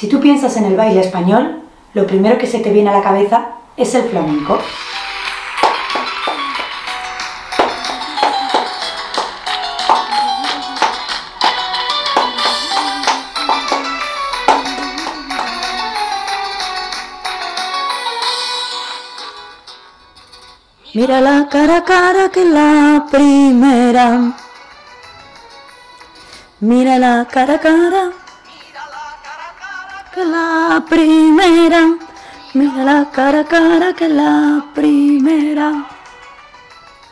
Si tú piensas en el baile español, lo primero que se te viene a la cabeza es el flamenco. Mira la cara a cara que la primera. Mira la cara a cara que la primera. Mira la cara cara que la primera.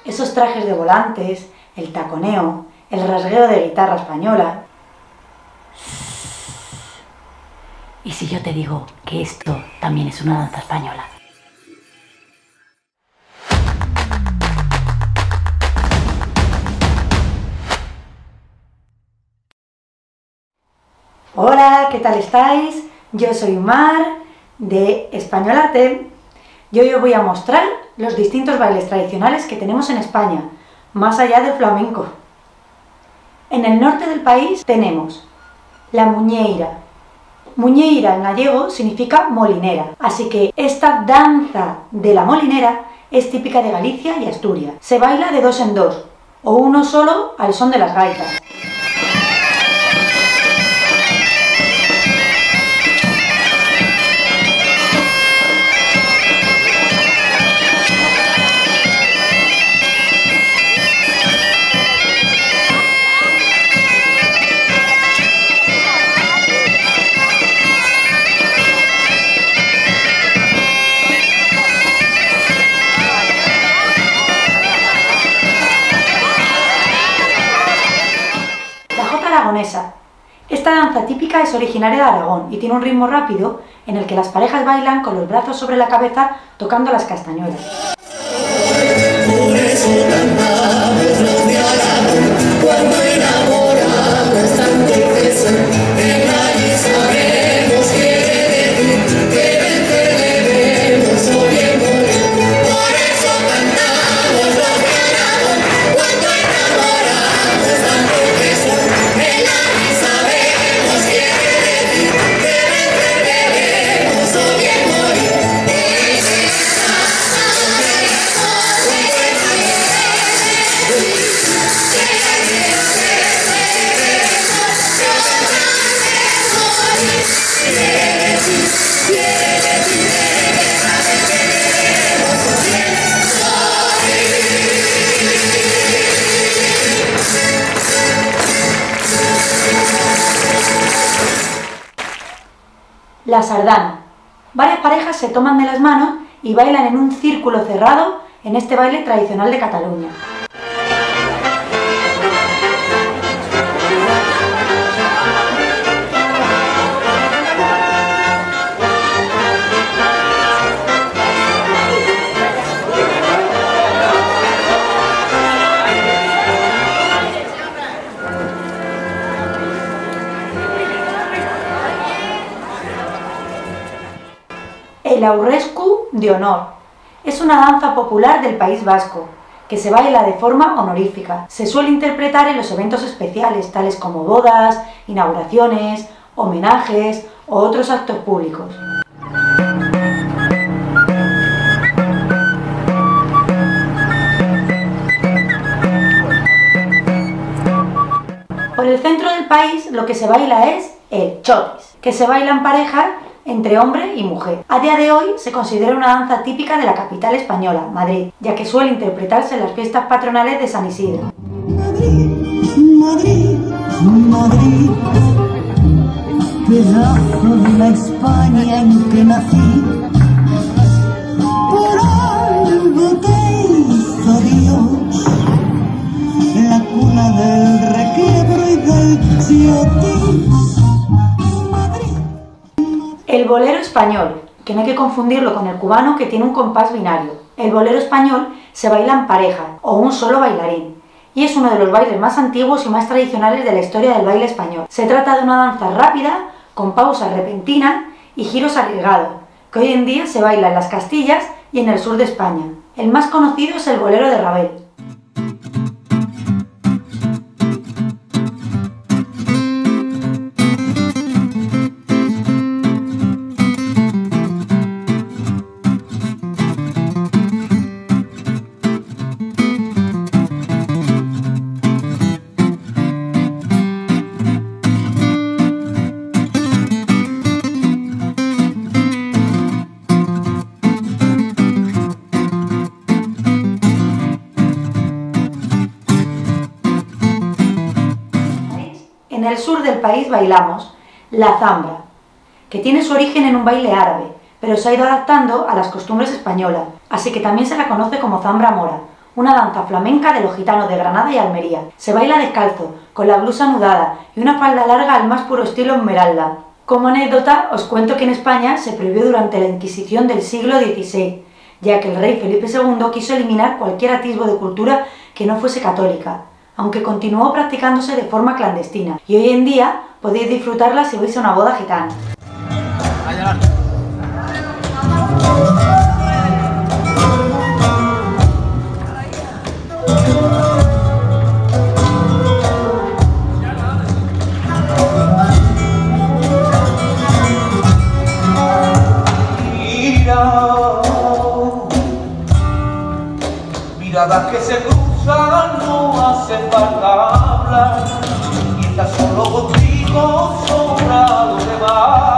Esos trajes de volantes, el taconeo, el rasgueo de guitarra española. ¿Y si yo te digo que esto también es una danza española? Hola, ¿qué tal estáis? Yo soy Mar de Españolate y hoy os voy a mostrar los distintos bailes tradicionales que tenemos en España, más allá del flamenco. En el norte del país tenemos la muñeira. Muñeira en gallego significa molinera, así que esta danza de la molinera es típica de Galicia y Asturias. Se baila de dos en dos, o uno solo al son de las gaitas. Esta danza típica es originaria de Aragón y tiene un ritmo rápido en el que las parejas bailan con los brazos sobre la cabeza tocando las castañuelas. La sardana. Varias parejas se toman de las manos y bailan en un círculo cerrado en este baile tradicional de Cataluña. Aurrescu de honor. Es una danza popular del País Vasco, que se baila de forma honorífica. Se suele interpretar en los eventos especiales, tales como bodas, inauguraciones, homenajes o otros actos públicos. Por el centro del país lo que se baila es el chotis, que se baila en pareja entre hombre y mujer. A día de hoy se considera una danza típica de la capital española, Madrid, ya que suele interpretarse en las fiestas patronales de San Isidro. Madrid, Madrid, Madrid, pedazo de la España en que nací. Por algo te hizo Dios, la cuna del requiebro y del chiotis. El bolero español, que no hay que confundirlo con el cubano que tiene un compás binario. El bolero español se baila en pareja o un solo bailarín y es uno de los bailes más antiguos y más tradicionales de la historia del baile español. Se trata de una danza rápida, con pausas repentinas y giros arriesgados, que hoy en día se baila en las Castillas y en el sur de España. El más conocido es el bolero de Ravel. Del país bailamos la zambra, que tiene su origen en un baile árabe, pero se ha ido adaptando a las costumbres españolas, así que también se la conoce como zambra mora, una danza flamenca de los gitanos de Granada y Almería. Se baila descalzo, con la blusa anudada y una falda larga al más puro estilo esmeralda. Como anécdota, os cuento que en España se prohibió durante la Inquisición del siglo XVI, ya que el rey Felipe II quiso eliminar cualquier atisbo de cultura que no fuese católica, aunque continuó practicándose de forma clandestina, y hoy en día podéis disfrutarla si vais a una boda gitana. miradas que se cruzan no hace falta hablar. Estas solo contigo sobrados de va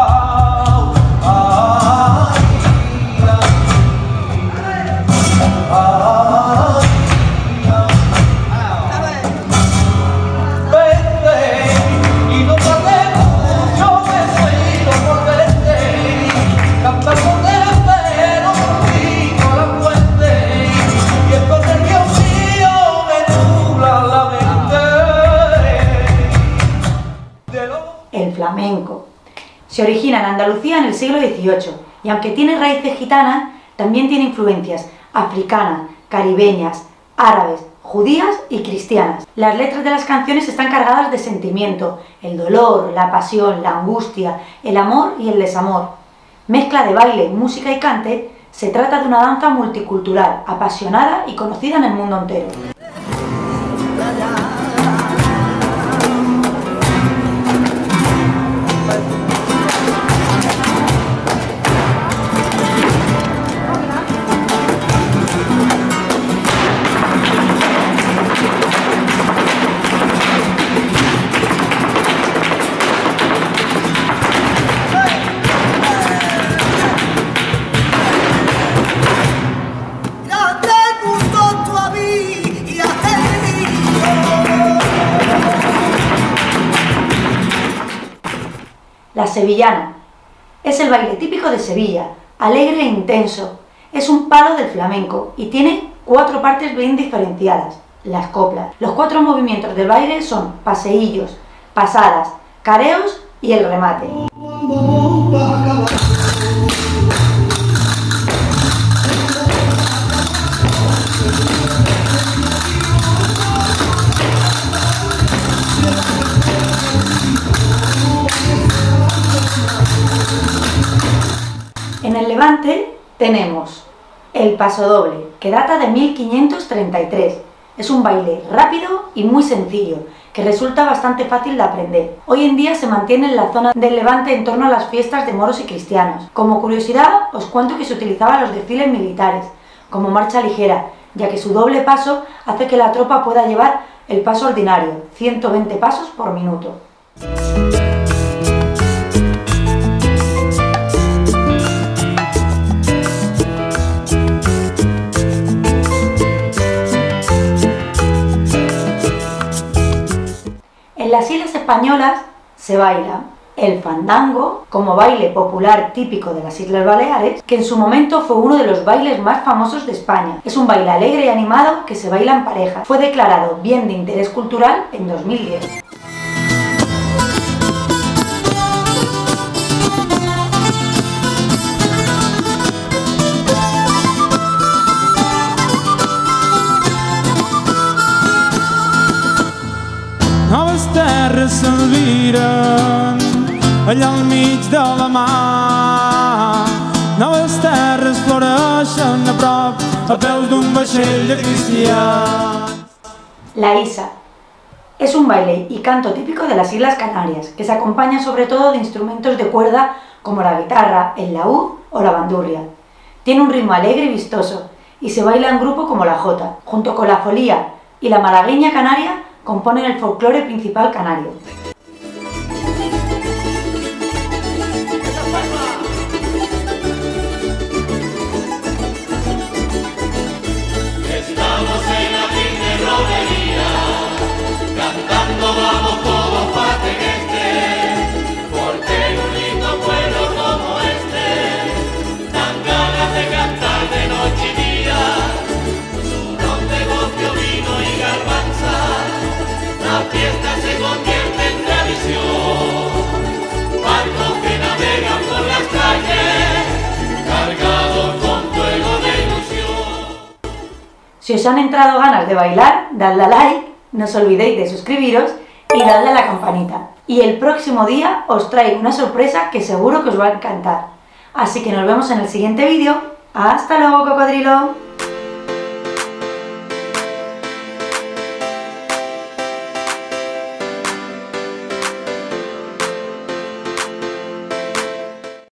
Se origina en Andalucía en el siglo XVIII y aunque tiene raíces gitanas, también tiene influencias africanas, caribeñas, árabes, judías y cristianas. Las letras de las canciones están cargadas de sentimiento, el dolor, la pasión, la angustia, el amor y el desamor. Mezcla de baile, música y cante, se trata de una danza multicultural, apasionada y conocida en el mundo entero. Sevillana. Es el baile típico de Sevilla, alegre e intenso. Es un palo del flamenco y tiene cuatro partes bien diferenciadas, las coplas. Los cuatro movimientos del baile son paseillos, pasadas, careos y el remate. En el Levante tenemos el paso doble, que data de 1533. Es un baile rápido y muy sencillo, que resulta bastante fácil de aprender. Hoy en día se mantiene en la zona del Levante en torno a las fiestas de moros y cristianos. Como curiosidad, os cuento que se utilizaba en los desfiles militares, como marcha ligera, ya que su doble paso hace que la tropa pueda llevar el paso ordinario, 120 pasos por minuto. En las islas españolas se baila el fandango como baile popular típico de las Islas Baleares, que en su momento fue uno de los bailes más famosos de España. Es un baile alegre y animado que se baila en pareja. Fue declarado bien de interés cultural en 2010. La. La Isa. Es un baile y canto típico de las Islas Canarias, que se acompaña sobre todo de instrumentos de cuerda como la guitarra, el laúd o la bandurria. Tiene un ritmo alegre y vistoso y se baila en grupo como la jota. Junto con la folía y la malagueña canaria componen el folclore principal canario. Si os han entrado ganas de bailar, dadle a like, no os olvidéis de suscribiros y dadle a la campanita. Y el próximo día os traigo una sorpresa que seguro que os va a encantar. Así que nos vemos en el siguiente vídeo. ¡Hasta luego, cocodrilo!